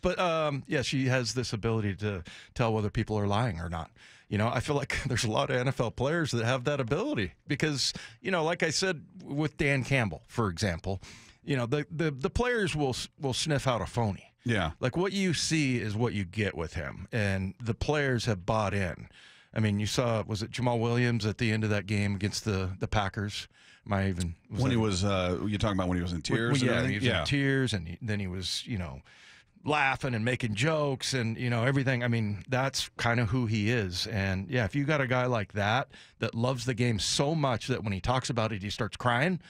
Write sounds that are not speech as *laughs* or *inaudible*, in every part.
but um, yeah, she has this ability to tell whether people are lying or not. You know, I feel like *laughs* there's a lot of NFL players that have that ability because, you know, like I said with Dan Campbell, for example, you know, the the, the players will will sniff out a phony. Yeah. Like what you see is what you get with him, and the players have bought in. I mean, you saw was it Jamaal Williams at the end of that game against the the Packers? Am I even when he was, uh, you're talking about when he was in tears. well, yeah, he was yeah. in tears, and he, then he was, you know, laughing and making jokes, and you know everything. I mean, that's kind of who he is. And yeah, if you got a guy like that that loves the game so much that when he talks about it, he starts crying,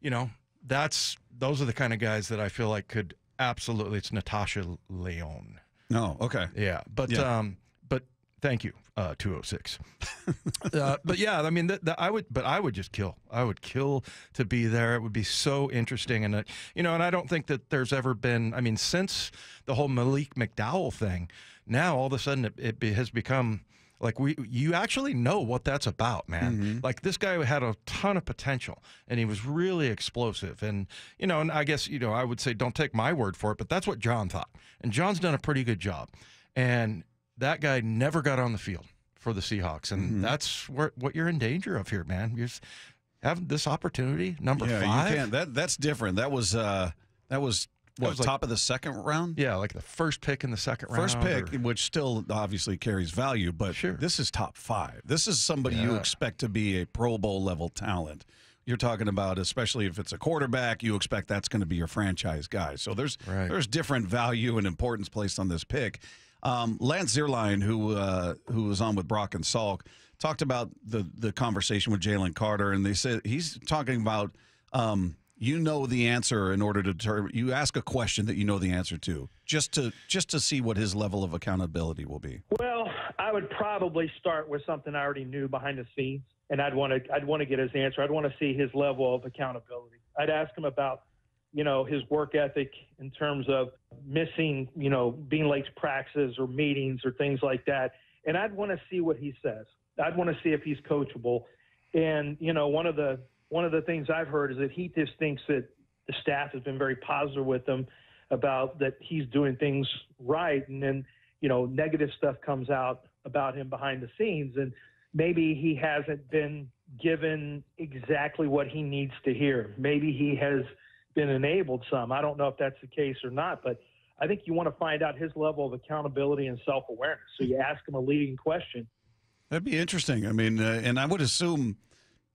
you know, that's those are the kind of guys that I feel like could absolutely. It's Natasha Lyonne. No, okay. Yeah, but Yeah. um, but thank you, uh, two hundred six. *laughs* uh, but yeah, I mean, that, that I would, but I would just kill. I would kill to be there. It would be so interesting, and uh, you know, and I don't think that there's ever been. I mean, since the whole Malik McDowell thing, now all of a sudden it, it be, has become. Like we, you actually know what that's about, man. Like this guy had a ton of potential, and he was really explosive. And you know, and I guess you know, I would say don't take my word for it, but that's what John thought, and John's done a pretty good job. And that guy never got on the field for the Seahawks, and that's where, what you're in danger of here, man. You're just having this opportunity, number yeah, five. you. That that's different. That was uh, that was what was like- top of the second round. Yeah, like the first pick in the second round. First pick, or- which still obviously carries value, but Sure. this is top five. This is somebody you expect to be a Pro Bowl level talent. You're talking about, especially if it's a quarterback, you expect that's going to be your franchise guy. So there's Right. there's different value and importance placed on this pick. Um, Lance Zierlein, who uh, who was on with Brock and Salk, talked about the the conversation with Jalen Carter, and they said he's talking about. Um, you know the answer in order to determine. You ask a question that you know the answer to, just to just to see what his level of accountability will be. Well, I would probably start with something I already knew behind the scenes, and I'd want to I'd want to get his answer. I'd want to see his level of accountability. I'd ask him about, you know, his work ethic in terms of missing, you know, being late to practices or meetings or things like that, and I'd want to see what he says. I'd want to see if he's coachable. And you know, one of the one of the things I've heard is that he just thinks that the staff has been very positive with him about that he's doing things right, and then you know negative stuff comes out about him behind the scenes, and maybe he hasn't been given exactly what he needs to hear. Maybe he has been enabled some. I don't know if that's the case or not, but I think you want to find out his level of accountability and self awareness. So you ask him a leading question. That'd be interesting. I mean, uh, and I would assume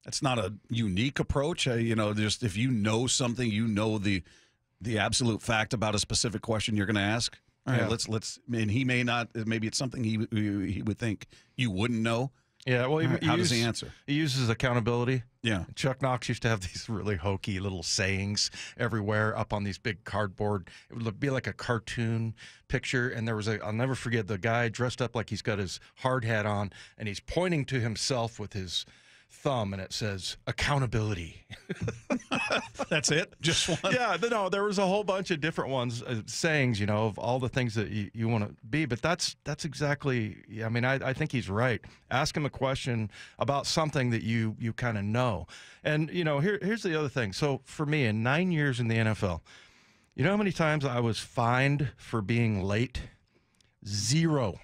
that's not a unique approach. Uh, you know, just if you know something, you know the the absolute fact about a specific question you're going to ask. All right, Yeah. let's let's. And he may not. Maybe it's something he he would think you wouldn't know. Yeah, well, he, right, he how does he answer? He uses accountability. Yeah. Chuck Knox used to have these really hokey little sayings everywhere up on these big cardboard. It would be like a cartoon picture, and there was a. I'll never forget the guy dressed up like he's got his hard hat on, and he's pointing to himself with his thumb, and it says accountability. *laughs* That's it. Just one. yeah, no, there was a whole bunch of different ones, uh, sayings, you know, of all the things that you, you want to be. But that's that's exactly. I mean, I, I think he's right. Ask him a question about something that you you kind of know. And you know, here here's the other thing. So for me, in nine years in the NFL, you know how many times I was fined for being late? Zero.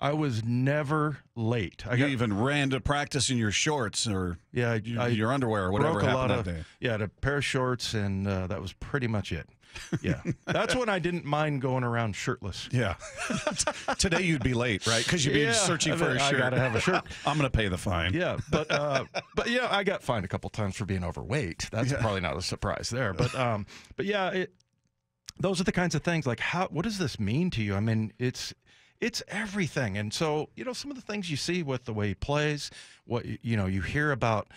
I was never late. I You got even ran to practice in your shorts or yeah, I, your, I your underwear or whatever happened lot that of day. yeah, I had a pair of shorts, and uh, that was pretty much it. Yeah, *laughs* that's when I didn't mind going around shirtless. Yeah. *laughs* Today you'd be late, right? Because you'd be Yeah, searching I for mean, a I shirt. gotta have a shirt. *laughs* I'm going to pay the fine. Yeah, but uh, but yeah, I got fined a couple times for being overweight. That's probably not a surprise there. But um, but yeah, it, those are the kinds of things. Like, how what does this mean to you? I mean, it's it's everything. And so you know, some of the things you see with the way he plays, what you know, you hear about.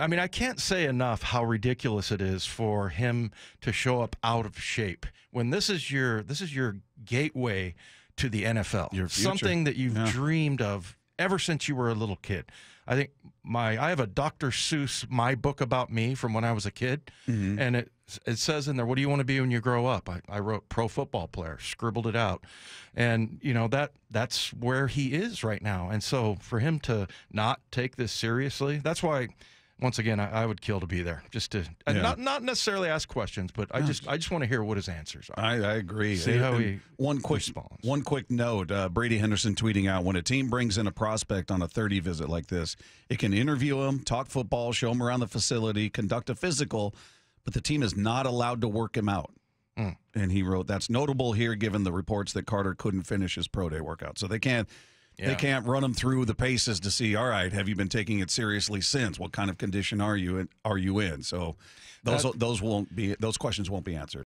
I mean, I can't say enough how ridiculous it is for him to show up out of shape when this is your this is your gateway to the NFL. Your. Something that you've Yeah. dreamed of ever since you were a little kid. I think my I have a Dr. Seuss my book about me from when I was a kid, Mm-hmm. and it it says in there, "What do you want to be when you grow up?" I, I wrote pro football player, scribbled it out, and you know that that's where he is right now. And so for him to not take this seriously, that's why once again, I, I would kill to be there, just to Yeah. not not necessarily ask questions, but I just I just want to hear what his answers are. I, I agree. See how he one quick responds. one quick note. Uh, Brady Henderson tweeting out when a team brings in a prospect on a 30 visit like this, it can interview him, talk football, show him around the facility, conduct a physical, but the team is not allowed to work him out. Mm. And he wrote that's notable here, given the reports that Carter couldn't finish his pro day workout, so they can't. They can't run them through the paces to see. All right, have you been taking it seriously since? What kind of condition are you in? Are you in? So those That- those won't be those questions won't be answered.